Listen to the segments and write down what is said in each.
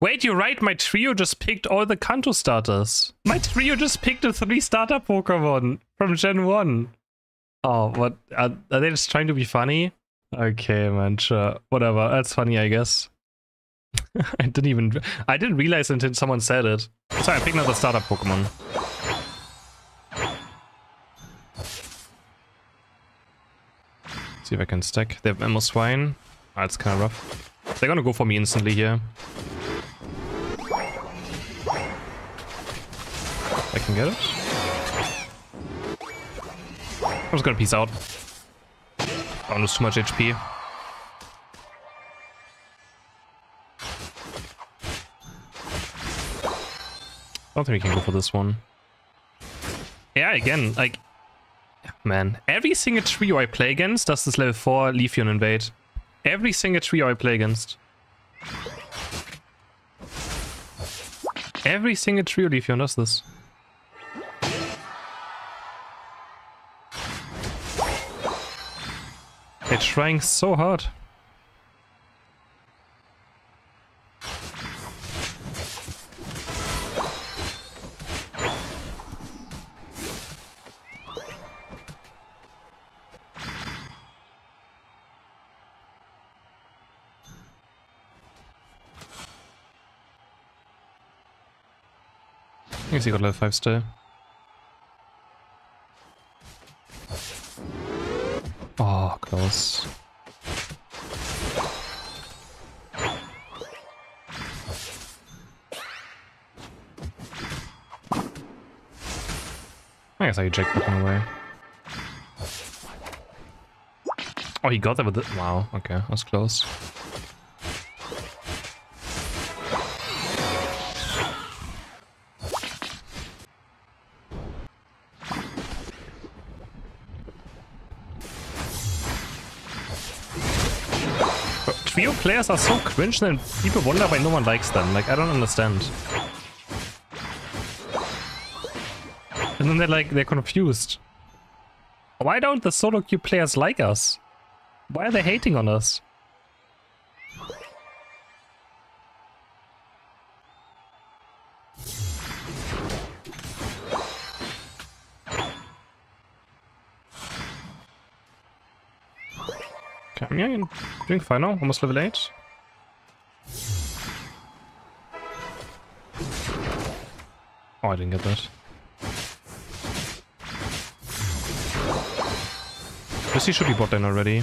Wait, you're right. My trio just picked all the Kanto starters. My trio just picked a three starter Pokemon from Gen 1. Oh, what? Are, are they just trying to be funny? Okay, man, sure. Whatever. That's funny, I guess. I didn't even... I didn't realize until someone said it. Sorry, I picked another starter Pokemon. See if I can stack. They have Mamoswine. Ah, it's kind of rough. They're gonna go for me instantly here. Can get it. I'm just gonna peace out. I don't lose too much HP. I don't think we can go for this one. Yeah, again, like... Man, every single trio I play against does this level 4 Leafeon invade. Every single trio I play against. Every single trio Leafeon does this. They're trying so hard. I guess he got level 5 still. I guess I could jackpot away. Oh, he got that with it. Wow, okay, that was close. trio players are so cringe and people wonder why no one likes them. Like, I don't understand. And then they're like, they're confused. Why don't the solo queue players like us? Why are they hating on us? Yeah, I'm doing fine now. Almost level 8. Oh, I didn't get that. This should be bot lane already.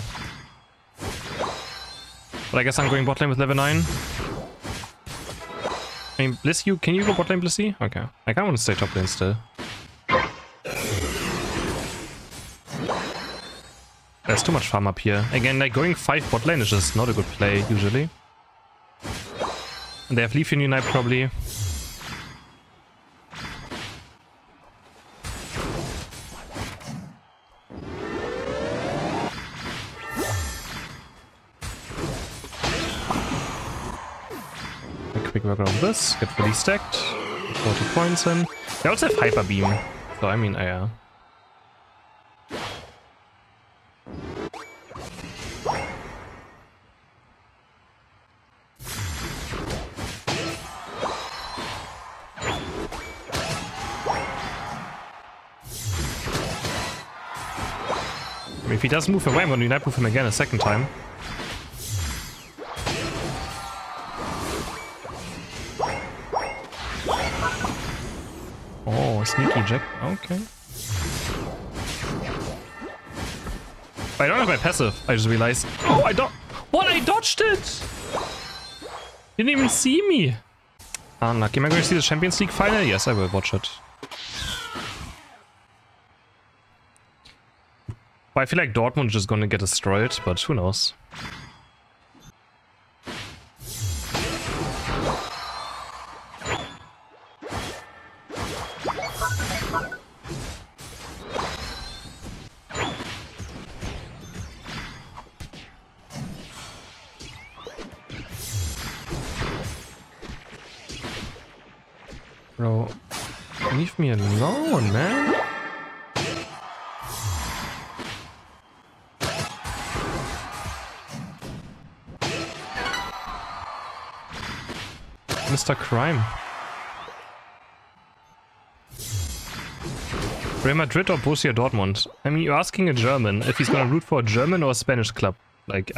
But I guess I'm going bot lane with level 9. I mean, Bliss, you can you go bot lane, Blissey? Okay. I kind of want to stay top lane still. There's too much farm up here. Again, like going 5 bot lane is just not a good play, usually. And they have Leafeon Unite probably. Quick work around this, get fully stacked, 40 points in. They also have Hyper Beam, so I mean, yeah. If he does move away, I'm gonna unite move him again a second time. Sneaky jack. Okay. I don't have my passive, I just realized. Oh, I don't. What? I dodged it! Didn't even see me. Ah, Unlucky. Am I going to see the Champions League final? Yes, I will watch it. But I feel like Dortmund is just gonna get destroyed, but who knows. Bro, leave me alone, man. Mr. Crime. Real Madrid or Borussia Dortmund? I mean, you're asking a German if he's gonna root for a German or a Spanish club. Like,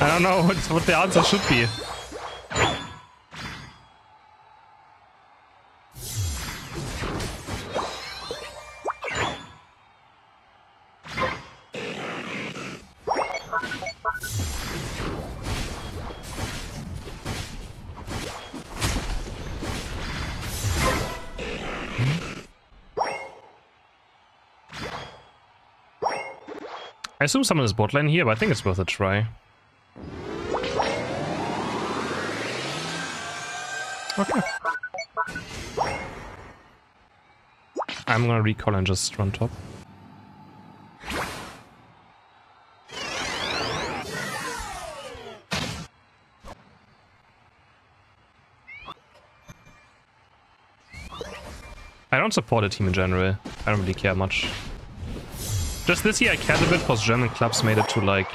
I don't know what, what the answer should be. I assume someone is bot lane here, but I think it's worth a try. Okay. I'm gonna recall and just run top. I don't support a team in general. I don't really care much. Just this year I cared a bit because German clubs made it to like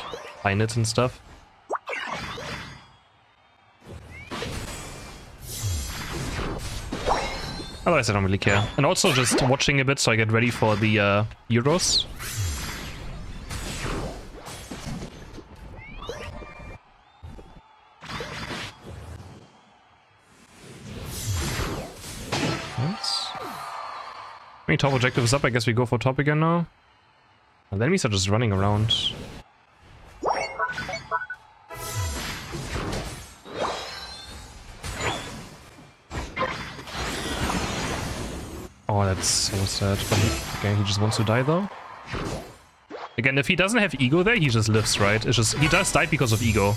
Init and stuff. Otherwise I don't really care. And also just watching a bit so I get ready for the uh, Euros. Mean, top objective is up. I guess we go for top again now. And the enemies are just running around. Oh, that's so sad. But he, okay, he just wants to die though. Again, if he doesn't have ego there, he just lives, right? It's just he does die because of ego.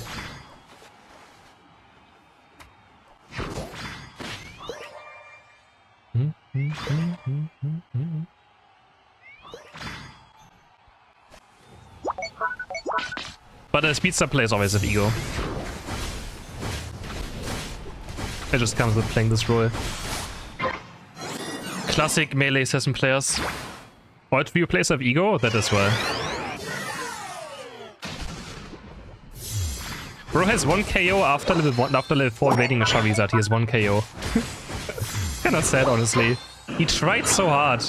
Hmm? Hmm? Hmm? But a speedster plays always have ego. It just comes with playing this role. Classic melee assassin players. What players have ego? That as well. Bro has 1 KO after level 1, after level 4 invading a Charizard. He has 1 KO. Kinda sad, honestly. He tried so hard.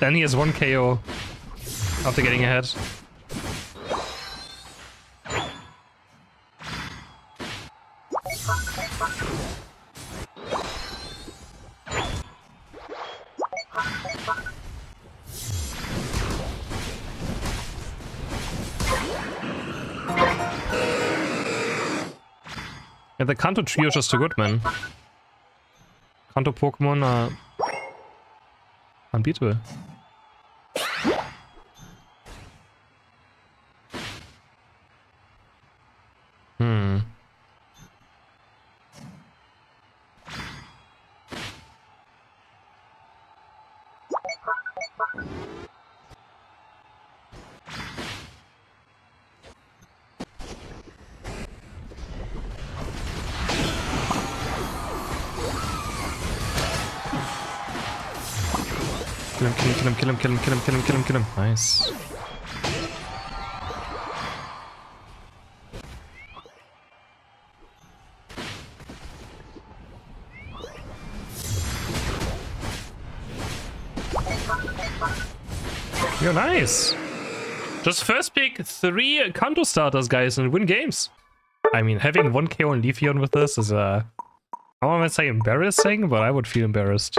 Then he has 1 KO after getting ahead. Yeah, the Kanto trio is just too good, man. Kanto Pokemon äh, are unbeatable. Kill him, kill him, kill him, kill him, kill him, kill him, kill him, kill him. Nice. You're nice. Just first pick three Kanto starters, guys, and win games. I mean, having 1 KO on Leafeon with this is, uh, I don't want to say embarrassing, but I would feel embarrassed.